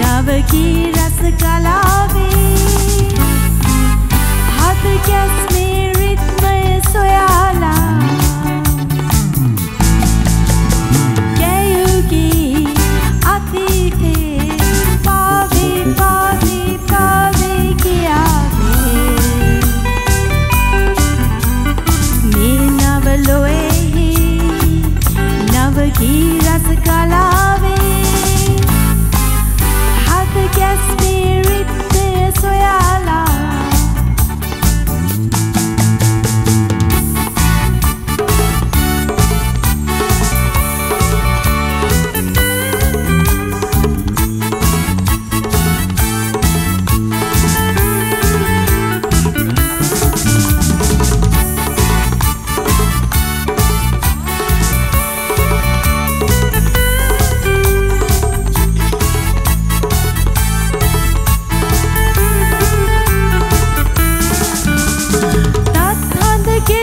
නවකී රස කලාවේ. හද ගැස්මේ රිත්මය සොයාලා. ගැයුගී අතීතේ පාවේ පාවේ පාවේ කියාවේ. මේ නවලොවෙහි නවගී රස කලාවේ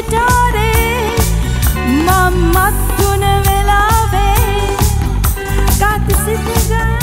හඳ ගෙටාරේ මම්මත් තුන වෙලාවේ ගත සිතගා තත්